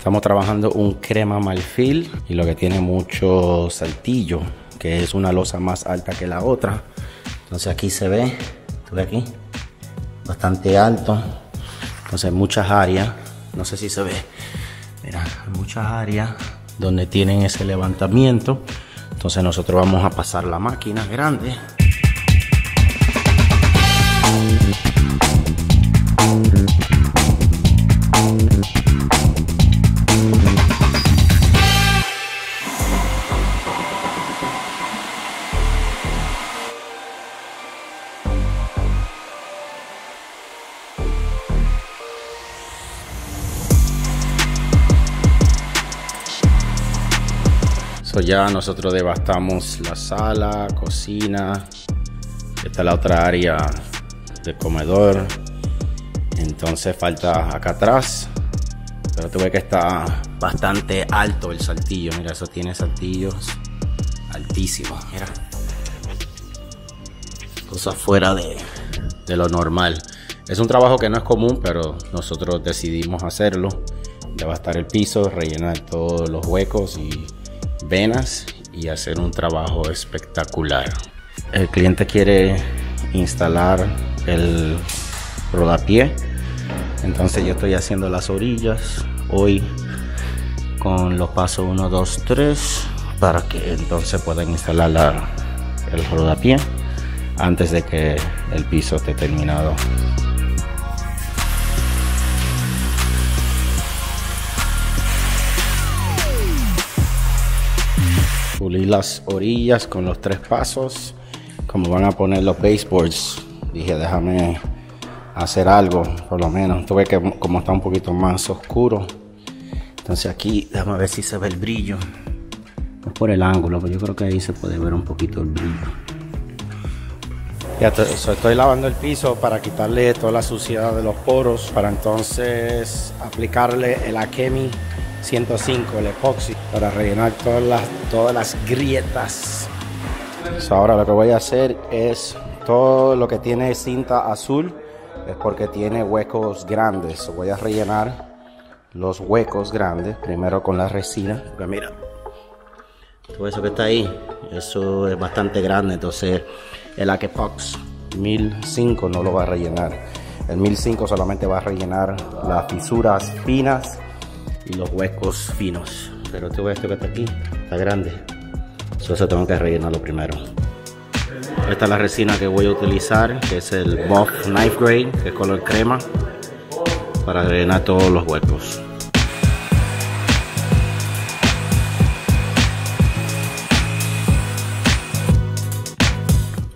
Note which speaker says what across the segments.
Speaker 1: Estamos trabajando un crema malfil y lo que tiene mucho saltillo, que es una losa más alta que la otra. Entonces aquí se ve, ¿tú ves aquí? Bastante alto. Entonces muchas áreas, no sé si se ve, mira, muchas áreas donde tienen ese levantamiento. Entonces nosotros vamos a pasar la máquina grande ya nosotros devastamos la sala, cocina. Esta es la otra área del comedor. Entonces falta acá atrás. Pero tuve que está bastante alto el saltillo. Mira, eso tiene saltillos altísimos. Mira. Cosa fuera de, de lo normal. Es un trabajo que no es común, pero nosotros decidimos hacerlo. Devastar el piso, rellenar todos los huecos y venas y hacer un trabajo espectacular. El cliente quiere instalar el rodapié, entonces yo estoy haciendo las orillas hoy con los pasos 1, 2, 3 para que entonces puedan instalar la, el rodapié antes de que el piso esté terminado. Las orillas con los tres pasos como van a poner los baseboards. Dije déjame hacer algo por lo menos. Tuve que como está un poquito más oscuro. Entonces aquí déjame ver si se ve el brillo. Es por el ángulo pero yo creo que ahí se puede ver un poquito el brillo. Ya estoy lavando el piso para quitarle toda la suciedad de los poros para entonces aplicarle el Akemi 105, el epoxi, para rellenar todas las, todas las grietas. ahora lo que voy a hacer es todo lo que tiene cinta azul, es porque tiene huecos grandes. Voy a rellenar los huecos grandes, primero con la resina. mira, todo eso que está ahí, eso es bastante grande, entonces el Akepox 1005 no lo va a rellenar. El 1005 solamente va a rellenar las fisuras finas los huecos finos. Pero este esto que está aquí está grande. Eso tengo que rellenarlo primero. Esta es la resina que voy a utilizar, que es el Buff Knife Grade, que es color crema, para rellenar todos los huecos.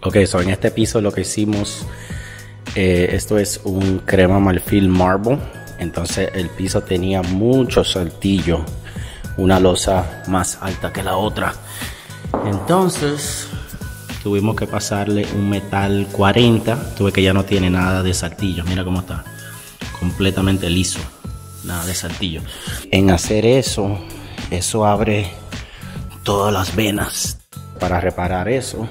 Speaker 1: Ok, so en este piso lo que hicimos, eh, esto es un crema marfil marble entonces el piso tenía mucho saltillo, una losa más alta que la otra. Entonces tuvimos que pasarle un metal 40, tuve que ya no tiene nada de saltillo, mira cómo está, completamente liso, nada de saltillo. En hacer eso, eso abre todas las venas. Para reparar eso,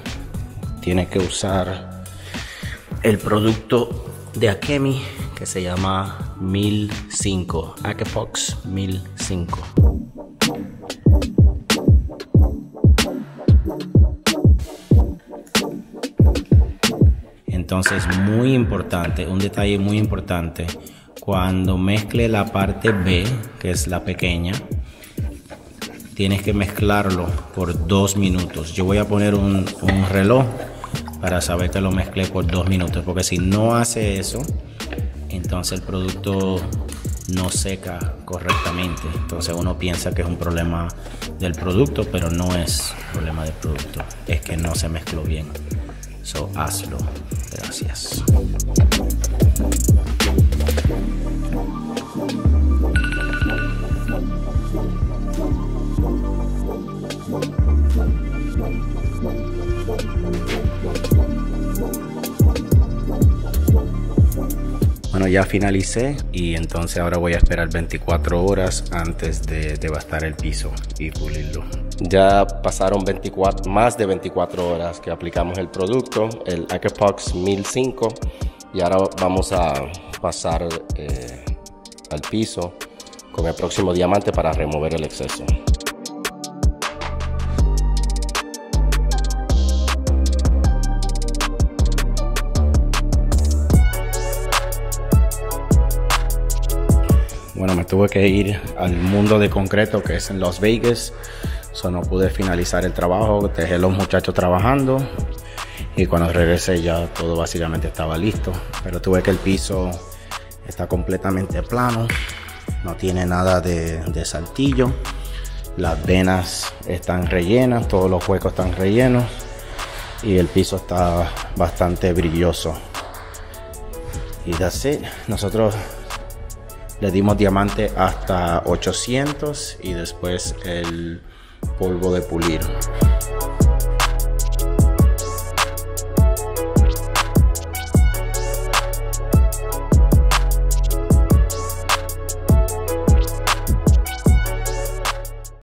Speaker 1: tiene que usar el producto de Akemi que se llama 1005, Akepox 1005. Entonces, muy importante, un detalle muy importante, cuando mezcle la parte B, que es la pequeña, tienes que mezclarlo por dos minutos. Yo voy a poner un, un reloj para saber que lo mezclé por dos minutos, porque si no hace eso, entonces el producto no seca correctamente. Entonces uno piensa que es un problema del producto, pero no es problema del producto, es que no se mezcló bien. So hazlo. Gracias. Ya finalicé y entonces ahora voy a esperar 24 horas antes de devastar el piso y pulirlo. Ya pasaron 24, más de 24 horas que aplicamos el producto, el Akepox 1005 y ahora vamos a pasar eh, al piso
Speaker 2: con el próximo diamante para remover el exceso.
Speaker 1: Tuve que ir al mundo de concreto que es en Las Vegas. So no pude finalizar el trabajo, dejé los muchachos trabajando y cuando regresé ya todo básicamente estaba listo. Pero tuve que el piso está completamente plano, no tiene nada de, de saltillo. Las venas están rellenas, todos los huecos están rellenos y el piso está bastante brilloso. Y así, nosotros le dimos diamante hasta 800 y después el polvo de pulir.